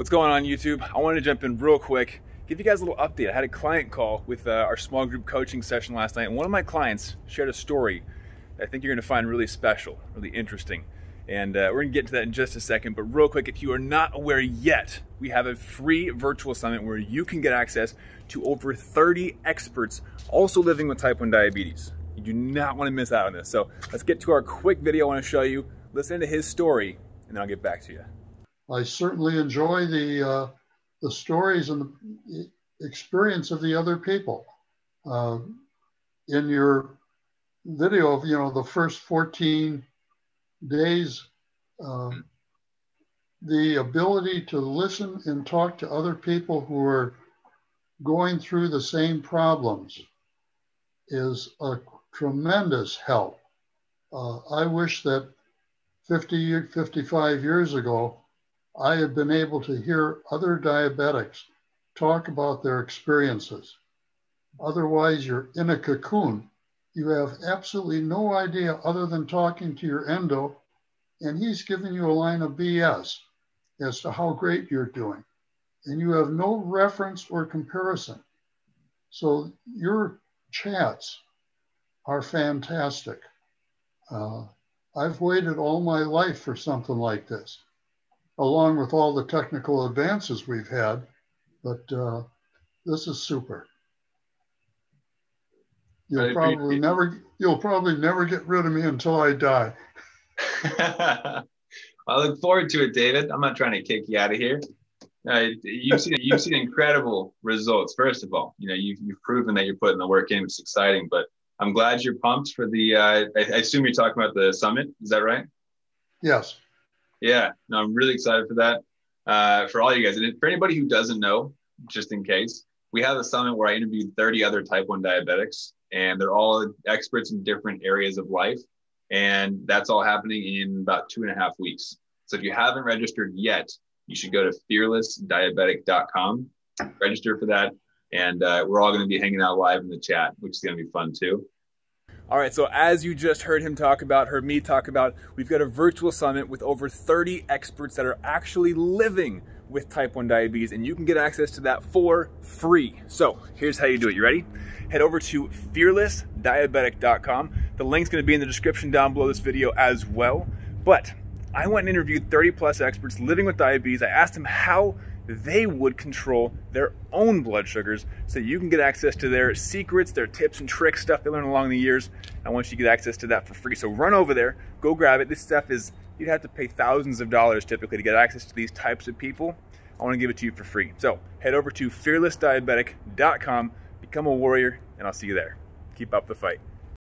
What's going on YouTube? I wanted to jump in real quick, give you guys a little update. I had a client call with uh, our small group coaching session last night, and one of my clients shared a story that I think you're gonna find really special, really interesting. And uh, we're gonna get into that in just a second, but real quick, if you are not aware yet, we have a free virtual summit where you can get access to over 30 experts also living with type 1 diabetes. You do not wanna miss out on this. So let's get to our quick video I wanna show you, listen to his story, and then I'll get back to you. I certainly enjoy the uh, the stories and the experience of the other people. Uh, in your video of you know the first 14 days, um, the ability to listen and talk to other people who are going through the same problems is a tremendous help. Uh, I wish that 50, 55 years ago, I had been able to hear other diabetics talk about their experiences. Otherwise, you're in a cocoon. You have absolutely no idea other than talking to your endo, and he's giving you a line of BS as to how great you're doing. And you have no reference or comparison. So your chats are fantastic. Uh, I've waited all my life for something like this along with all the technical advances we've had. But uh, this is super. You'll probably never you'll probably never get rid of me until I die. I look forward to it, David. I'm not trying to kick you out of here. Uh, you've seen you've seen incredible results. First of all, you know you've, you've proven that you're putting the work in. It's exciting, but I'm glad you're pumped for the. Uh, I, I assume you're talking about the summit. Is that right? Yes. Yeah, no, I'm really excited for that. Uh, for all you guys, and for anybody who doesn't know, just in case, we have a summit where I interviewed 30 other type 1 diabetics, and they're all experts in different areas of life. And that's all happening in about two and a half weeks. So if you haven't registered yet, you should go to fearlessdiabetic.com, register for that. And uh, we're all going to be hanging out live in the chat, which is going to be fun too. All right, so as you just heard him talk about, heard me talk about, we've got a virtual summit with over 30 experts that are actually living with type 1 diabetes, and you can get access to that for free. So here's how you do it. You ready? Head over to fearlessdiabetic.com. The link's gonna be in the description down below this video as well. But I went and interviewed 30 plus experts living with diabetes. I asked them how they would control their own blood sugars so you can get access to their secrets, their tips and tricks, stuff they learned along the years. I want you to get access to that for free. So run over there, go grab it. This stuff is, you'd have to pay thousands of dollars typically to get access to these types of people. I want to give it to you for free. So head over to fearlessdiabetic.com, become a warrior, and I'll see you there. Keep up the fight.